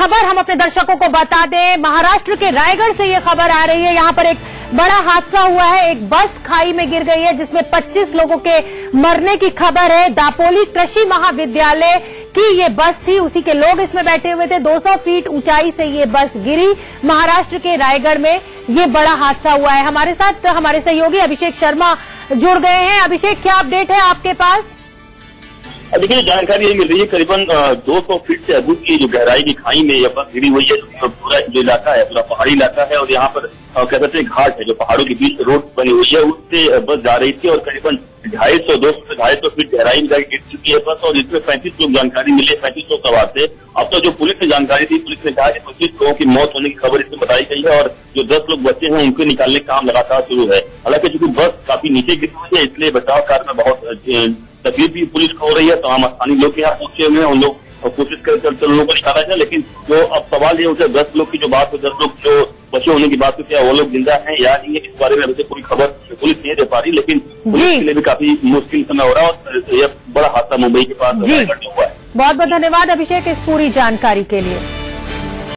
खबर हम अपने दर्शकों को बता दें, महाराष्ट्र के रायगढ़ से ये खबर आ रही है। यहाँ पर एक बड़ा हादसा हुआ है। एक बस खाई में गिर गई है, जिसमें 25 लोगों के मरने की खबर है। दापोली कृषि महाविद्यालय की ये बस थी, उसी के लोग इसमें बैठे हुए थे। 200 फीट ऊंचाई से ये बस गिरी। महाराष्ट्र के रायगढ़ में ये बड़ा हादसा हुआ है। हमारे साथ हमारे सहयोगी अभिषेक शर्मा जुड़ गए हैं। अभिषेक, क्या अपडेट है आपके पास? देखिए जानकारी ये मिल रही है, करीबन दो सौ फीट से अधिक की जो गहराई की खाई में यह बस गिरी हुई है। पूरा जो इलाका है, पूरा पहाड़ी इलाका है और यहाँ पर कह सकते हैं घाट है, जो पहाड़ों के बीच रोड बनी हुई है। उससे बस जा रही थी और करीबन ढाई सौ, दो सौ ढाई सौ फीट गहराई में गिर चुकी है बस और इसमें पैंतीस लोग जानकारी मिली है पैंतीस लोग सवार थे। अब तो जो पुलिस ने जानकारी दी, पुलिस ने कहा कि पच्चीस लोगों की मौत होने की खबर इसमें बताई गई है और जो दस लोग बचे हैं, उनको निकालने का काम लगातार शुरू है। हालाँकि चूँकि बस काफ़ी नीचे गिरी हुई है, इसलिए बचाव कार्य में बहुत तकलीफ़ भी पुलिस को हो रही है तो हम स्थानीय लोग के यहाँ पहुँचे हुए हैं उन लोग कोशिश कर चलते लोगों को निकाला जाए लेकिन जो अब सवाल ये उठे दस लोग की जो बात है दस लोग जो बचे होने की बात होती है वो लोग ज़िंदा हैं या नहीं है इस बारे में अभी कोई खबर पुलिस नहीं दे पा रही लेकिन पुलिस के लिए भी काफ़ी मुश्किल समय हो रहा है और यह बड़ा हादसा मुंबई के पास हुआ है। बहुत बहुत धन्यवाद अभिषेक इस पूरी जानकारी के लिए।